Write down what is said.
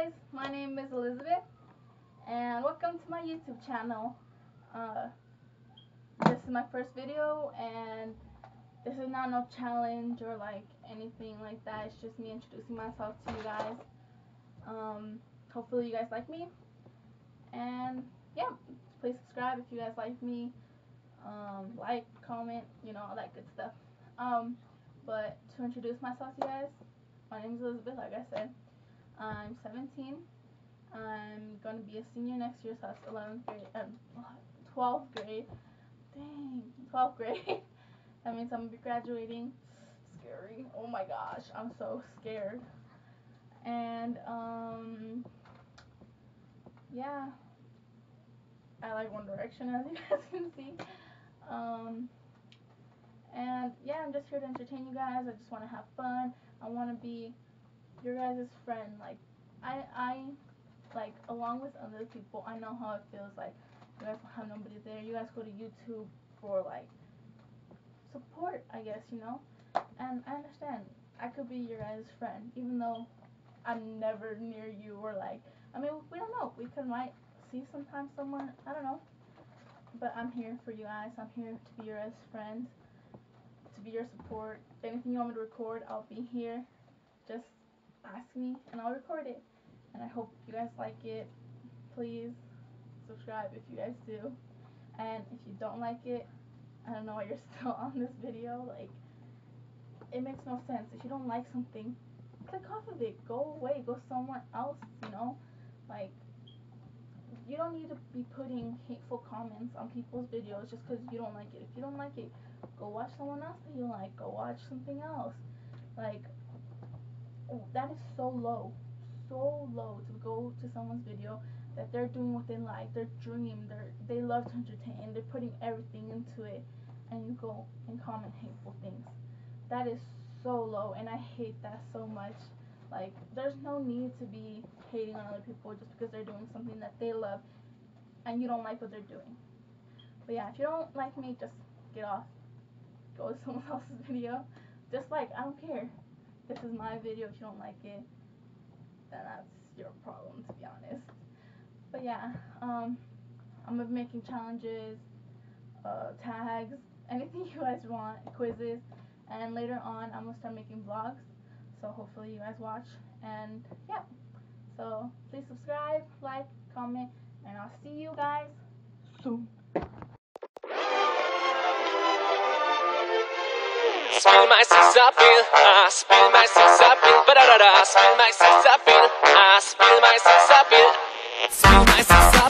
guys, my name is Elizabeth, and welcome to my YouTube channel. Uh, this is my first video, and this is not no challenge or like anything like that. It's just me introducing myself to you guys. Um, hopefully you guys like me, and yeah, please subscribe if you guys like me. Um, like, comment, you know, all that good stuff. Um, but to introduce myself to you guys, my name is Elizabeth, like I said. I'm 17. I'm going to be a senior next year, so that's 11th grade, um, 12th grade. Dang, 12th grade. that means I'm going to be graduating. Scary. Oh my gosh, I'm so scared. And, um, yeah. I like One Direction, as you guys can see. Um, and yeah, I'm just here to entertain you guys. I just want to have fun. I want to be your guys' friend. Like, I, I, like, along with other people, I know how it feels. Like, you guys don't have nobody there. You guys go to YouTube for, like, support, I guess, you know? And I understand. I could be your guys' friend, even though I'm never near you or, like, I mean, we don't know. We could might see sometimes someone, I don't know. But I'm here for you guys. I'm here to be your guys' friend, to be your support. If anything you want me to record, I'll be here. Just ask me and I'll record it. And I hope you guys like it. Please subscribe if you guys do. And if you don't like it, I don't know why you're still on this video. Like, it makes no sense. If you don't like something, click off of it. Go away. Go somewhere else, you know? Like, you don't need to be putting hateful comments on people's videos just because you don't like it. If you don't like it, go watch someone else that you like. Go watch something else. Like, Oh, that is so low, so low to go to someone's video that they're doing what they like, their dream, they they love to entertain, they're putting everything into it, and you go and comment hateful things. That is so low, and I hate that so much. Like, there's no need to be hating on other people just because they're doing something that they love and you don't like what they're doing. But yeah, if you don't like me, just get off. Go to someone else's video. Just like, I don't care. This is my video. If you don't like it, then that's your problem, to be honest. But yeah, um, I'm gonna be making challenges, uh, tags, anything you guys want, quizzes, and later on I'm gonna start making vlogs. So hopefully you guys watch, and yeah. So please subscribe, like, comment, and I'll see you guys soon. Spill my sex appeal, ah, spill my sex appeal, ba da da da, spill my sex appeal, ah, spill my sex appeal, spill my sex appeal.